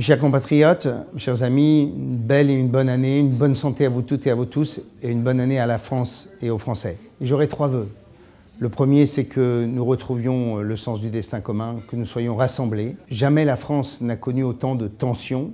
Mes chers compatriotes, mes chers amis, une belle et une bonne année, une bonne santé à vous toutes et à vous tous, et une bonne année à la France et aux Français. Et j'aurai trois vœux. Le premier, c'est que nous retrouvions le sens du destin commun, que nous soyons rassemblés. Jamais la France n'a connu autant de tensions,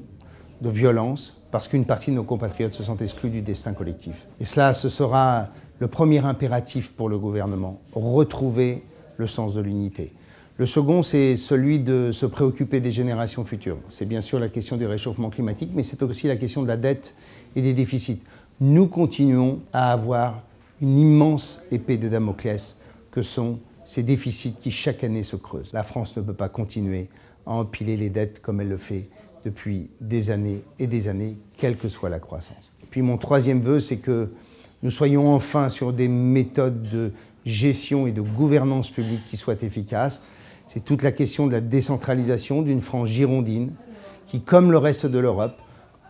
de violences, parce qu'une partie de nos compatriotes se sent exclus du destin collectif. Et cela, ce sera le premier impératif pour le gouvernement, retrouver le sens de l'unité. Le second, c'est celui de se préoccuper des générations futures. C'est bien sûr la question du réchauffement climatique, mais c'est aussi la question de la dette et des déficits. Nous continuons à avoir une immense épée de Damoclès que sont ces déficits qui chaque année se creusent. La France ne peut pas continuer à empiler les dettes comme elle le fait depuis des années et des années, quelle que soit la croissance. Puis mon troisième vœu, c'est que nous soyons enfin sur des méthodes de gestion et de gouvernance publique qui soient efficaces. C'est toute la question de la décentralisation d'une France girondine qui, comme le reste de l'Europe,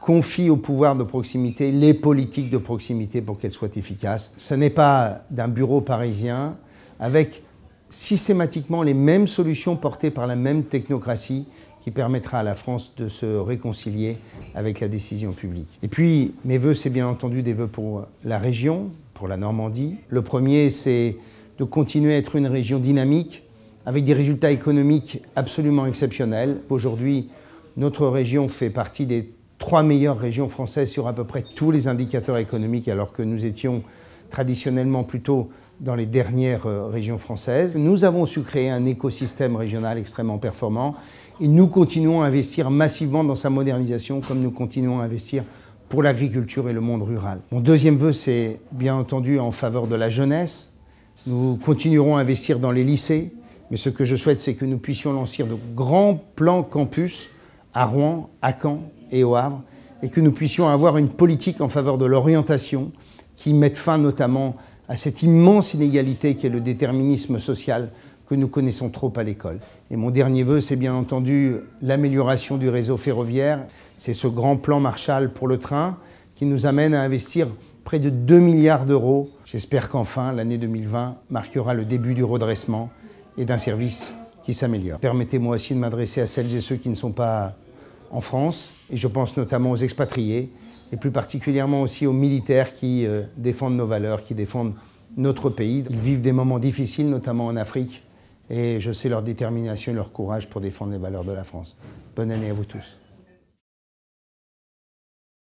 confie au pouvoir de proximité les politiques de proximité pour qu'elles soient efficaces. Ce n'est pas d'un bureau parisien avec systématiquement les mêmes solutions portées par la même technocratie qui permettra à la France de se réconcilier avec la décision publique. Et puis, mes voeux, c'est bien entendu des voeux pour la région, pour la Normandie. Le premier, c'est de continuer à être une région dynamique, avec des résultats économiques absolument exceptionnels. Aujourd'hui, notre région fait partie des trois meilleures régions françaises sur à peu près tous les indicateurs économiques, alors que nous étions traditionnellement plutôt dans les dernières euh, régions françaises. Nous avons su créer un écosystème régional extrêmement performant et nous continuons à investir massivement dans sa modernisation comme nous continuons à investir pour l'agriculture et le monde rural. Mon deuxième vœu, c'est bien entendu en faveur de la jeunesse. Nous continuerons à investir dans les lycées, mais ce que je souhaite, c'est que nous puissions lancer de grands plans campus à Rouen, à Caen et au Havre, et que nous puissions avoir une politique en faveur de l'orientation qui mette fin notamment à cette immense inégalité qui est le déterminisme social que nous connaissons trop à l'école. Et mon dernier vœu, c'est bien entendu l'amélioration du réseau ferroviaire. C'est ce grand plan Marshall pour le train qui nous amène à investir près de 2 milliards d'euros. J'espère qu'enfin, l'année 2020 marquera le début du redressement et d'un service qui s'améliore. Permettez-moi aussi de m'adresser à celles et ceux qui ne sont pas en France, et je pense notamment aux expatriés, et plus particulièrement aussi aux militaires qui euh, défendent nos valeurs, qui défendent notre pays. Ils vivent des moments difficiles, notamment en Afrique, et je sais leur détermination et leur courage pour défendre les valeurs de la France. Bonne année à vous tous.